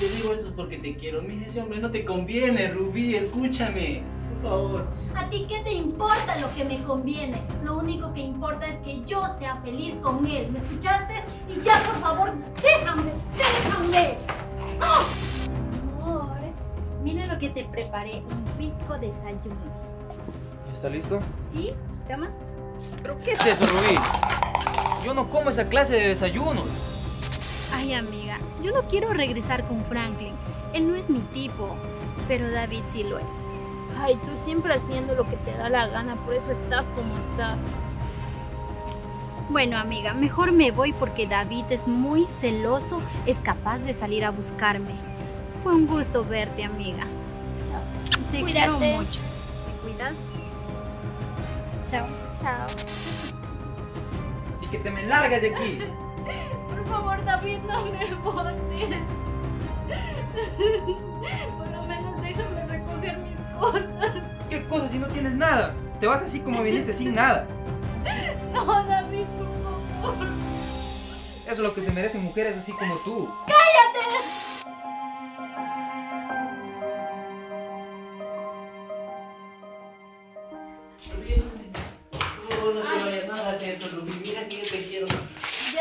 te digo esto es porque te quiero. Mira, ese hombre no te conviene, Rubí, escúchame. Por favor. ¿A ti qué te importa lo que me conviene? Lo único que importa es que yo sea feliz con él. ¿Me escuchaste? Y ya, por favor, déjame, déjame. ¡Ah! Amor, mira lo que te preparé, un rico desayuno. ¿Está listo? ¿Sí? Toma. ¿Pero qué es eso, Rubí? Yo no como esa clase de desayunos. Ay, amiga, yo no quiero regresar con Franklin. Él no es mi tipo, pero David sí lo es. Ay, tú siempre haciendo lo que te da la gana, por eso estás como estás. Bueno, amiga, mejor me voy porque David es muy celoso, es capaz de salir a buscarme. Fue un gusto verte, amiga. Chao. Te quiero Cuídate. mucho. ¿Te cuidas? Chao. Chao. Así que te me largas de aquí. Por favor, David, no me botes. Por lo menos déjame recoger mis cosas. ¿Qué cosa si no tienes nada? Te vas así como viniste sin nada. No, David, por favor. Eso es lo que se merecen mujeres así como tú. Rubí, por favor, no te vayas, no hagas esto, Rubí. Mira que yo te quiero.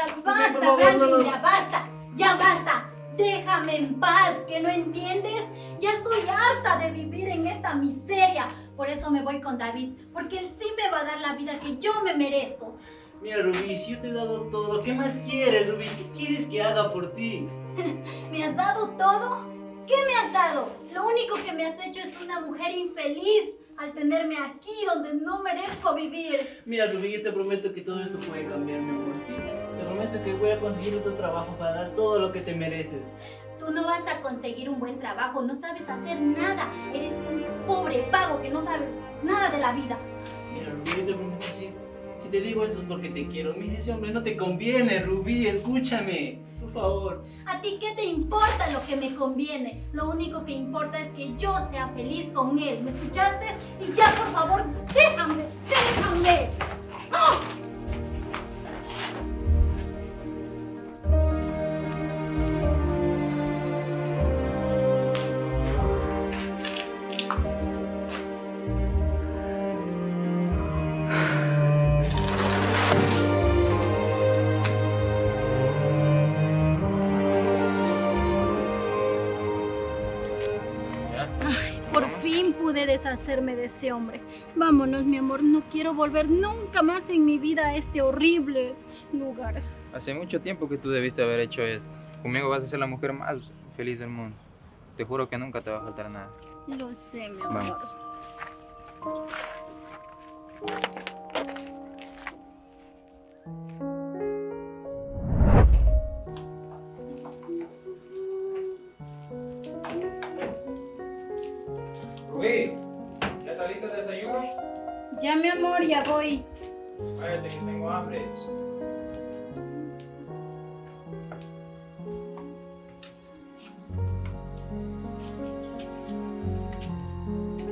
Ya basta, favor, Franklin, no, no. ya basta, ya basta. Déjame en paz, que no entiendes. Ya estoy harta de vivir en esta miseria. Por eso me voy con David, porque él sí me va a dar la vida que yo me merezco. Mira, Rubí, si yo te he dado todo, ¿qué más quieres, Rubí? ¿Qué quieres que haga por ti? ¿Me has dado todo? ¿Qué me has dado? Lo único que me has hecho es una mujer infeliz al tenerme aquí donde no merezco vivir. Mira, Rubí, yo te prometo que todo esto puede cambiar, mi amor. Sí, te prometo que voy a conseguir otro trabajo para dar todo lo que te mereces. Tú no vas a conseguir un buen trabajo, no sabes hacer nada. Eres un pobre vago que no sabes nada de la vida. Mira, Rubí, yo te prometo, sí. Si te digo esto es porque te quiero. Mira, ese hombre no te conviene, Rubí, escúchame. Por favor. ¿A ti qué te importa lo que me conviene? Lo único que importa es que yo sea feliz con él. ¿Me escuchaste? Y ya, por favor, déjame, déjame. Por fin pude deshacerme de ese hombre. Vámonos, mi amor. No quiero volver nunca más en mi vida a este horrible lugar. Hace mucho tiempo que tú debiste haber hecho esto. Conmigo vas a ser la mujer más feliz del mundo. Te juro que nunca te va a faltar nada. Lo sé, mi amor. Vamos. Rubí, ¿ya está listo el desayuno? Ya, mi amor, ya voy. Váyate que tengo hambre.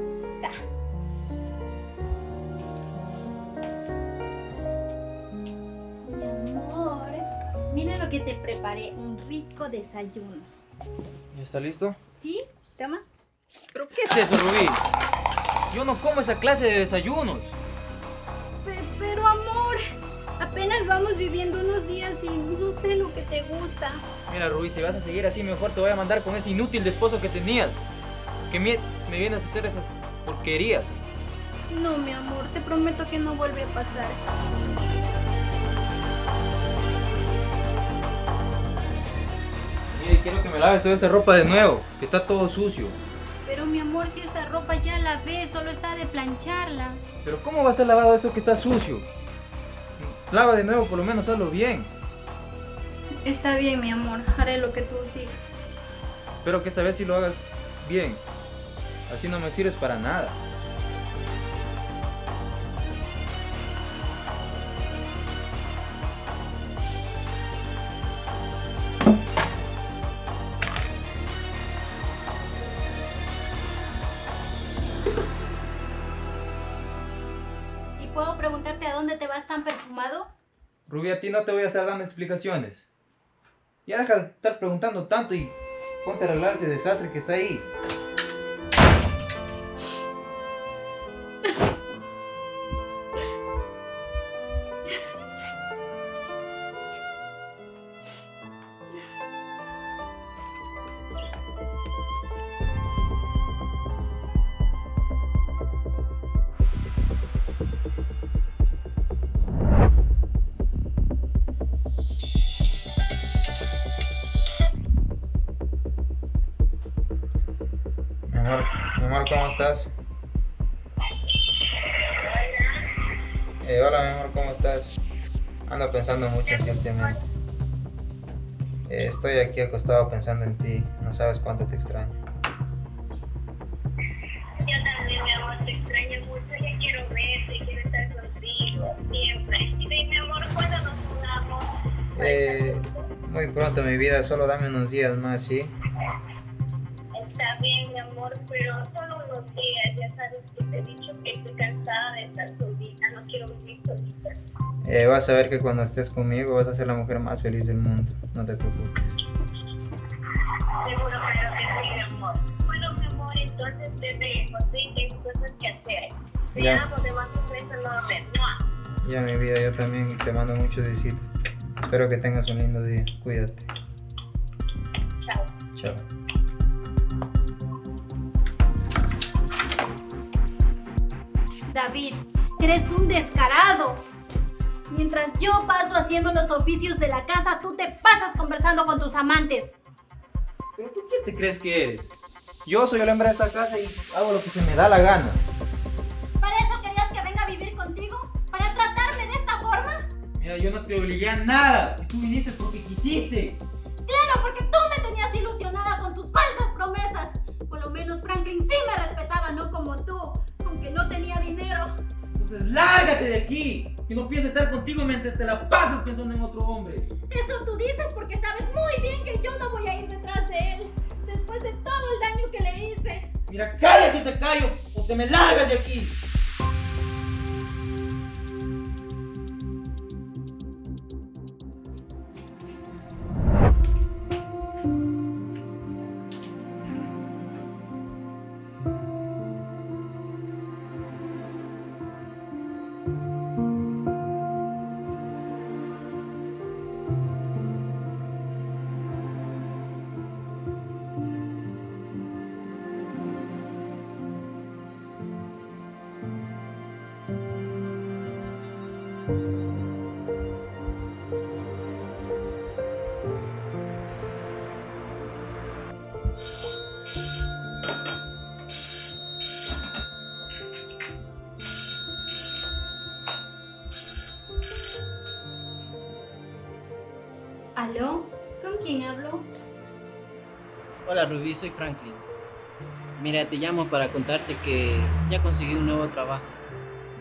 Está. Mi amor, mira lo que te preparé, un rico desayuno. ¿Ya está listo? ¿Sí? Toma. ¿Pero qué es eso, Rubí? Yo no como esa clase de desayunos. Pe- pero amor, apenas vamos viviendo unos días y no sé lo que te gusta. Mira, Rubí, si vas a seguir así, mejor te voy a mandar con ese inútil de esposo que tenías. Que me, me vienes a hacer esas porquerías. No, mi amor, te prometo que no vuelve a pasar. Mira, quiero que me laves toda esta ropa de nuevo, que está todo sucio. Pero mi amor, si esta ropa ya la ves, solo está de plancharla. Pero ¿cómo va a estar lavado eso que está sucio? Lava de nuevo, por lo menos hazlo bien. Está bien, mi amor, haré lo que tú digas. Espero que esta vez sí lo hagas bien. Así no me sirves para nada. Dónde te vas tan perfumado? Rubí, a ti no te voy a estar dando explicaciones. Ya deja de estar preguntando tanto y ponte a arreglar ese desastre que está ahí. Amor, ¿cómo estás? Eh, hola, mi amor, ¿cómo estás? Ando pensando mucho en ti últimamente. Eh, estoy aquí acostado pensando en ti. No sabes cuánto te extraño. Yo también, mi amor, te extraño mucho. Ya quiero verte, quiero estar contigo siempre. Y mi amor, ¿cuándo nos mudamos? Eh, muy pronto, mi vida. Solo dame unos días más, ¿sí? Pero solo unos días. Ya sabes que te he dicho que estoy cansada de estar solita. No quiero vivir solita. Eh, vas a ver que cuando estés conmigo vas a ser la mujer más feliz del mundo. No te preocupes. Seguro, pero que sí, mi amor. Bueno, mi amor, entonces te dejo. Sí, tengo cosas que hacer. Te Ya. amo, te mando un beso enorme. Ya, mi vida, yo también te mando muchos besitos. Espero que tengas un lindo día. Cuídate. Chao. Chao. David, eres un descarado. Mientras yo paso haciendo los oficios de la casa, tú te pasas conversando con tus amantes. ¿Pero tú quién te crees que eres? Yo soy el hombre de esta casa y hago lo que se me da la gana. ¿Para eso querías que venga a vivir contigo? ¿Para tratarme de esta forma? Mira, yo no te obligué a nada. Si tú viniste porque quisiste. Entonces lárgate de aquí. Que no pienso estar contigo mientras te la pasas pensando en otro hombre. Eso tú dices porque sabes muy bien que yo no voy a ir detrás de él. Después de todo el daño que le hice. Mira, cállate y te callo o te me largas de aquí. Hola Rubí, soy Franklin. Mira, te llamo para contarte que ya conseguí un nuevo trabajo.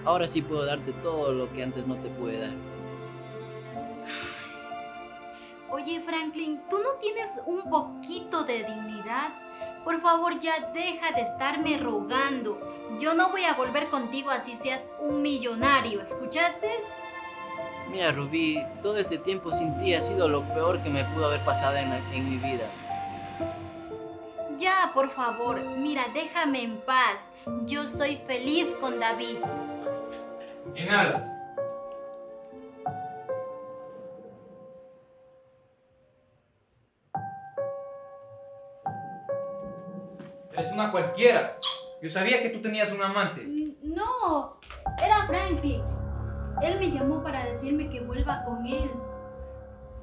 Ahora sí puedo darte todo lo que antes no te pude dar. Oye, Franklin, ¿tú no tienes un poquito de dignidad? Por favor, ya deja de estarme rogando. Yo no voy a volver contigo así seas un millonario, ¿escuchaste? Mira Rubí, todo este tiempo sin ti ha sido lo peor que me pudo haber pasado en, en mi vida. Ya, por favor, mira, déjame en paz. Yo soy feliz con David. ¿Quién hablas? Eres una cualquiera. Yo sabía que tú tenías un amante. No, era Franklin. Él me llamó para decirme que vuelva con él.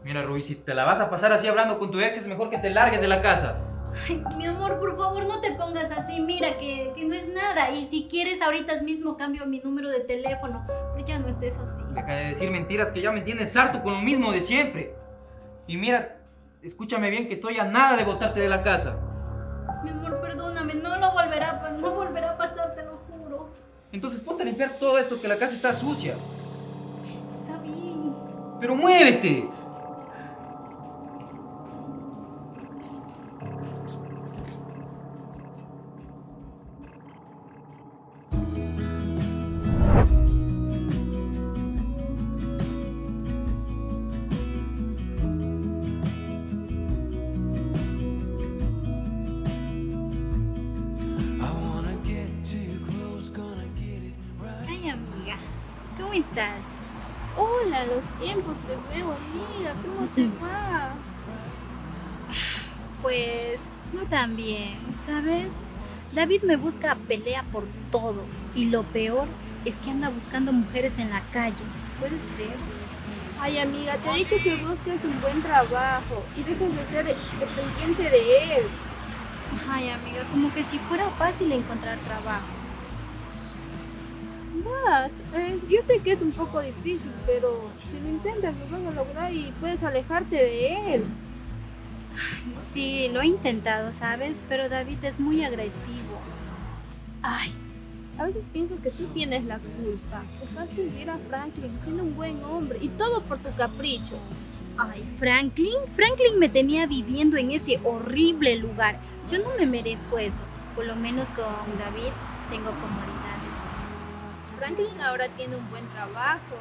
Mira, Rubí, si te la vas a pasar así hablando con tu ex, es mejor que te largues de la casa. Ay, mi amor, por favor, no te pongas así. Mira que, que no es nada. Y si quieres, ahorita mismo cambio mi número de teléfono. Pero ya no estés así. Deja de decir mentiras que ya me tienes harto con lo mismo de siempre. Y mira, escúchame bien que estoy a nada de botarte de la casa. Mi amor, perdóname. No lo volverá, no volverá a pasar, te lo juro. Entonces ponte a limpiar todo esto que la casa está sucia. Está bien. Pero muévete. Pues no tan bien, ¿sabes? David me busca pelea por todo y lo peor es que anda buscando mujeres en la calle. ¿Puedes creer? Ay, amiga, te he dicho que busques un buen trabajo y dejes de ser dependiente de él. Ay, amiga, como que si fuera fácil encontrar trabajo. Vas, eh, yo sé que es un poco difícil, pero si lo intentas lo vas a lograr y puedes alejarte de él. Sí, lo he intentado, ¿sabes? Pero David es muy agresivo. Ay, a veces pienso que tú tienes la culpa. Dejaste vivir a Franklin siendo un buen hombre y todo por tu capricho. Ay, Franklin, Franklin me tenía viviendo en ese horrible lugar. Yo no me merezco eso. Por lo menos con David tengo comodidades. Franklin ahora tiene un buen trabajo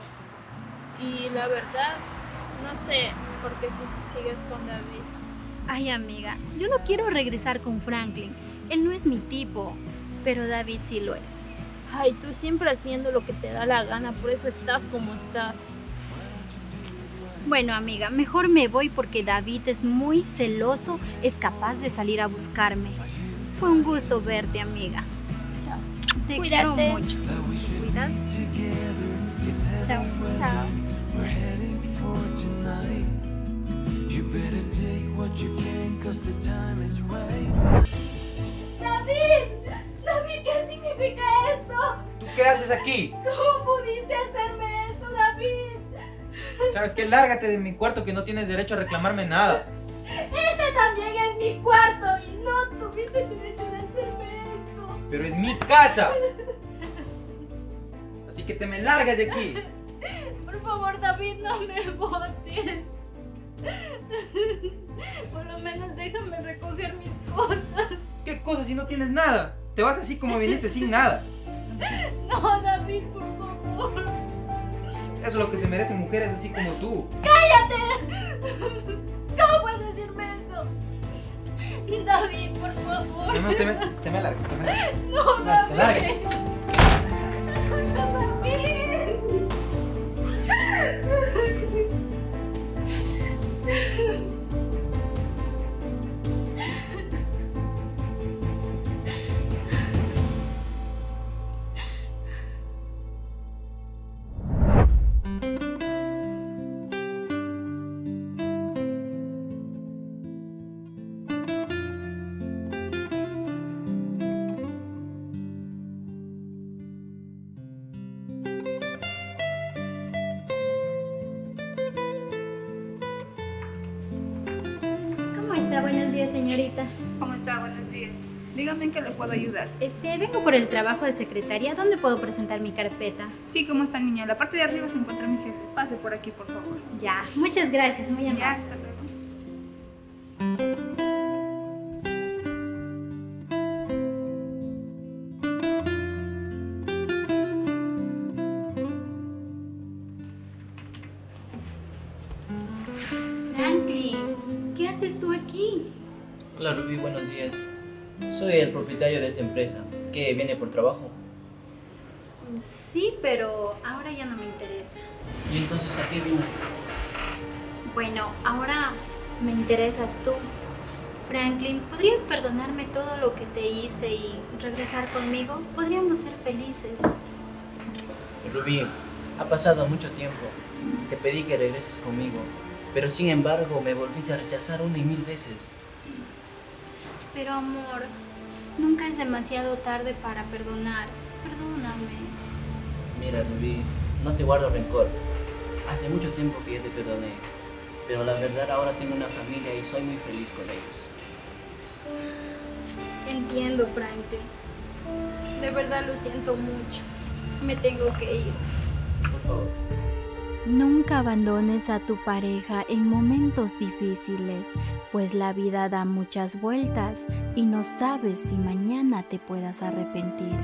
y la verdad no sé por qué tú sigues con David. Ay, amiga, yo no quiero regresar con Franklin. Él no es mi tipo, pero David sí lo es. Ay, tú siempre haciendo lo que te da la gana, por eso estás como estás. Bueno, amiga, mejor me voy porque David es muy celoso, es capaz de salir a buscarme. Fue un gusto verte, amiga. Chao. Te Cuídate. quiero mucho. ¿Cuidas? Chao. Chao. ¡David! ¡David, qué significa esto! ¿Tú qué haces aquí? ¿Cómo pudiste hacerme esto, David? ¿Sabes qué? Lárgate de mi cuarto que no tienes derecho a reclamarme nada. Este también es mi cuarto y no tuviste derecho de hacerme esto. Pero es mi casa. Así que te me largas de aquí. Por favor, David, no me botes. Por lo menos déjame recoger mis cosas. ¿Qué cosa si no tienes nada? Te vas así como viniste sin nada. No, David, por favor. Eso es lo que se merecen mujeres así como tú. ¿Cómo puedes decirme eso? David, por favor. No, no, te me, te me largas, te me largas. No, Te David. largas. ¿Cómo Buenos días, señorita. ¿Cómo está? Buenos días. Dígame en qué le puedo ayudar. Este, vengo por el trabajo de secretaria. ¿Dónde puedo presentar mi carpeta? Sí, ¿cómo está niña? En la parte de arriba se encuentra mi jefe. Pase por aquí, por favor. Ya, muchas gracias, muy amable. Ya, Hola Rubí, buenos días. Soy el propietario de esta empresa. que viene por trabajo? Sí, pero ahora ya no me interesa. ¿Y entonces a qué vino? Bueno, ahora me interesas tú. Franklin, ¿podrías perdonarme todo lo que te hice y regresar conmigo? Podríamos ser felices. Rubí, ha pasado mucho tiempo. Te pedí que regreses conmigo, pero sin embargo me volviste a rechazar una y mil veces. Pero amor, nunca es demasiado tarde para perdonar. Perdóname. Mira, Rubí, no te guardo rencor. Hace mucho tiempo que ya te perdoné, pero la verdad ahora tengo una familia y soy muy feliz con ellos. Entiendo, Franklin. De verdad lo siento mucho. Me tengo que ir. Por favor. Nunca abandones a tu pareja en momentos difíciles, pues la vida da muchas vueltas y no sabes si mañana te puedas arrepentir.